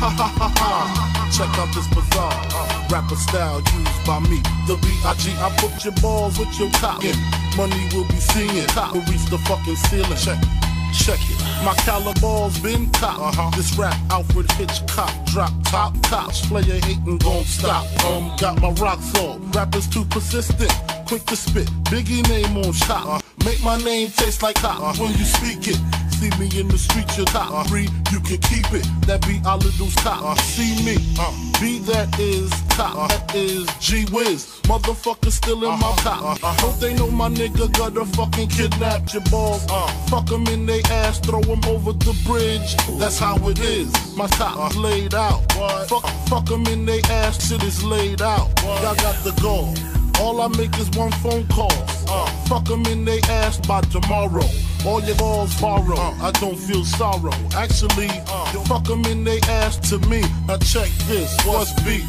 Ha ha ha ha. Check out this bizarre uh, rapper style used by me. The B.I.G. I put your balls with your cock in. Money will be seeing. Cock will reach the fucking ceiling. Check. Check it. My caliber's been cocked. Uh-huh. This rap Alfred Hitchcock drop top cops. Player hating gon' stop. Um, got my rocks on. Rappers too persistent. Quick to spit. Biggie name on shot. Uh, make my name taste like hot uh, when you speak it. Me in the street, your top uh, three, you can keep it. That be our little top. Uh, see me, uh, B that is top, uh, that is G Wiz. Motherfucker still in my top. Uh, uh, hope they know my nigga got a fucking kidnap your balls. Uh, fuck 'em in they ass, throw 'em over the bridge. That's how it is. My top is laid out. Fuck, fuck 'em in they ass, shit is laid out. Y'all got the goal. All I make is one phone call. Uh, fuck 'em in they ass by tomorrow. All your balls borrow. Uh, I don't feel sorrow. Actually, uh, fuck 'em in they ass to me. Now check this. What's beef?